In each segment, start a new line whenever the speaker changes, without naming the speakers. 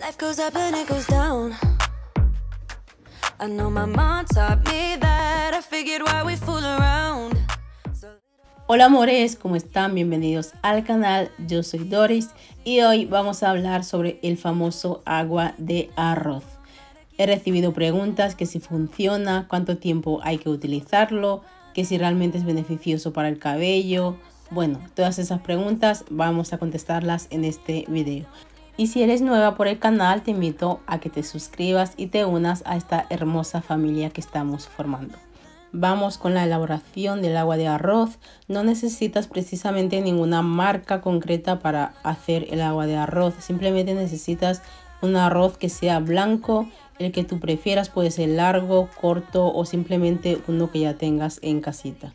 Life goes up and it goes down. I know my mom taught me that. I figured why we fool around.
Hola amores, ¿cómo están? Bienvenidos al canal, yo soy Doris y hoy vamos a hablar sobre el famoso agua de arroz. He recibido preguntas que si funciona, cuánto tiempo hay que utilizarlo, que si realmente es beneficioso para el cabello. Bueno, todas esas preguntas vamos a contestarlas en este video. Y si eres nueva por el canal, te invito a que te suscribas y te unas a esta hermosa familia que estamos formando. Vamos con la elaboración del agua de arroz. No necesitas precisamente ninguna marca concreta para hacer el agua de arroz. Simplemente necesitas un arroz que sea blanco, el que tú prefieras puede ser largo, corto o simplemente uno que ya tengas en casita.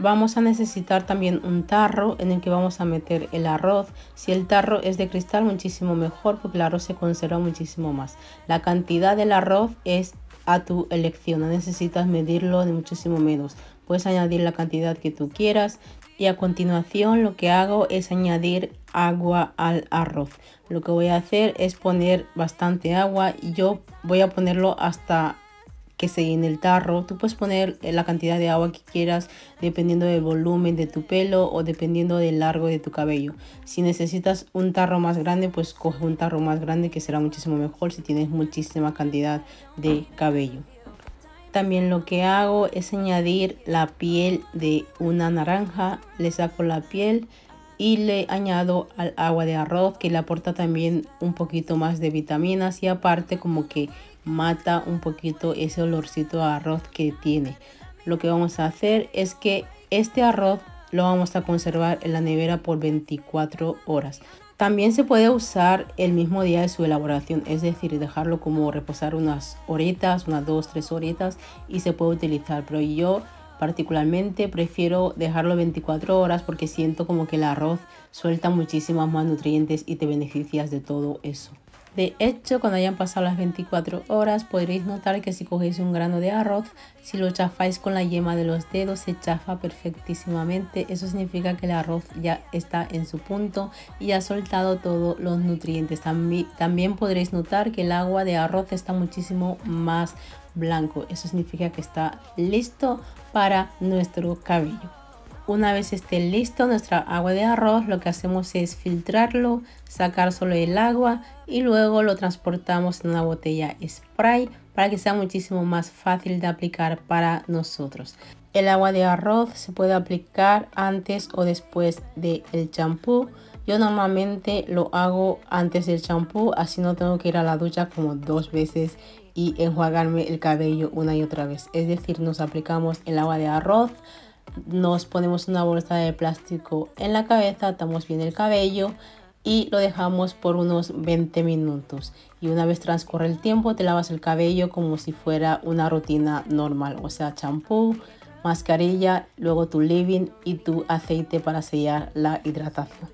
Vamos a necesitar también un tarro en el que vamos a meter el arroz. Si el tarro es de cristal muchísimo mejor porque el arroz se conserva muchísimo más. La cantidad del arroz es a tu elección, no necesitas medirlo de muchísimo menos. Puedes añadir la cantidad que tú quieras y a continuación lo que hago es añadir agua al arroz. Lo que voy a hacer es poner bastante agua y yo voy a ponerlo hasta que se llene el tarro. Tú puedes poner la cantidad de agua que quieras dependiendo del volumen de tu pelo o dependiendo del largo de tu cabello. Si necesitas un tarro más grande, pues coge un tarro más grande que será muchísimo mejor si tienes muchísima cantidad de cabello. También lo que hago es añadir la piel de una naranja. Le saco la piel y le añado al agua de arroz que le aporta también un poquito más de vitaminas y aparte como que mata un poquito ese olorcito a arroz que tiene. Lo que vamos a hacer es que este arroz lo vamos a conservar en la nevera por 24 horas. También se puede usar el mismo día de su elaboración, es decir, dejarlo como reposar unas horitas, unas 2-3 horitas y se puede utilizar. Pero yo particularmente prefiero dejarlo 24 horas porque siento como que el arroz suelta muchísimas más nutrientes y te beneficias de todo eso. De hecho, cuando hayan pasado las 24 horas, podréis notar que si cogéis un grano de arroz, si lo chafáis con la yema de los dedos, se chafa perfectísimamente. Eso significa que el arroz ya está en su punto y ha soltado todos los nutrientes. También, podréis notar que el agua de arroz está muchísimo más blanco. Eso significa que está listo para nuestro cabello. Una vez esté listo nuestra agua de arroz, lo que hacemos es filtrarlo, sacar solo el agua y luego lo transportamos en una botella spray para que sea muchísimo más fácil de aplicar para nosotros. El agua de arroz se puede aplicar antes o después del champú. Yo normalmente lo hago antes del champú, así no tengo que ir a la ducha como dos veces y enjuagarme el cabello una y otra vez. Es decir, nos aplicamos el agua de arroz nos ponemos una bolsa de plástico en la cabeza, atamos bien el cabello y lo dejamos por unos 20 minutos. Y una vez transcurre el tiempo, te lavas el cabello como si fuera una rutina normal, o sea, champú, mascarilla, luego tu living y tu aceite para sellar la hidratación.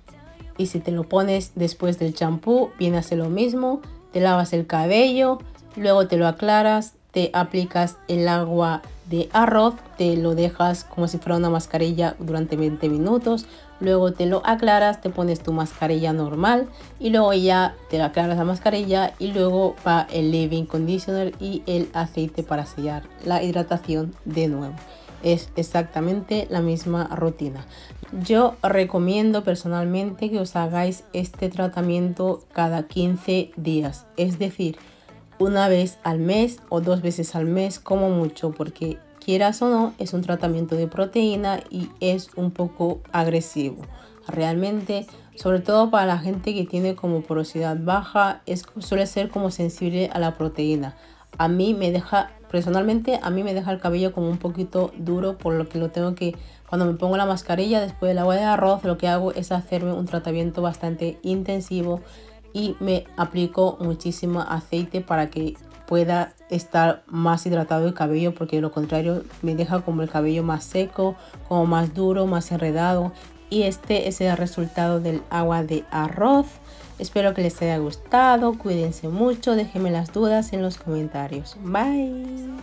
Y si te lo pones después del champú, viene a ser lo mismo, te lavas el cabello, luego te lo aclaras, te aplicas el agua de arroz, te lo dejas como si fuera una mascarilla durante 20 minutos, luego te lo aclaras, te pones tu mascarilla normal y luego ya te aclaras la mascarilla y luego va el leave-in conditioner y el aceite para sellar la hidratación de nuevo. Es exactamente la misma rutina. Yo recomiendo personalmente que os hagáis este tratamiento cada 15 días, es decir, una vez al mes o dos veces al mes como mucho porque quieras o no es un tratamiento de proteína y es un poco agresivo. Realmente, sobre todo para la gente que tiene como porosidad baja, suele ser como sensible a la proteína. A mí me deja, personalmente, a mí me deja el cabello como un poquito duro, por lo que lo tengo que, cuando me pongo la mascarilla después del agua de arroz, lo que hago es hacerme un tratamiento bastante intensivo y me aplico muchísimo aceite para que pueda estar más hidratado el cabello porque de lo contrario me deja como el cabello más seco, como más duro, más enredado y este es el resultado del agua de arroz. Espero que les haya gustado, cuídense mucho, déjenme las dudas en los comentarios. Bye.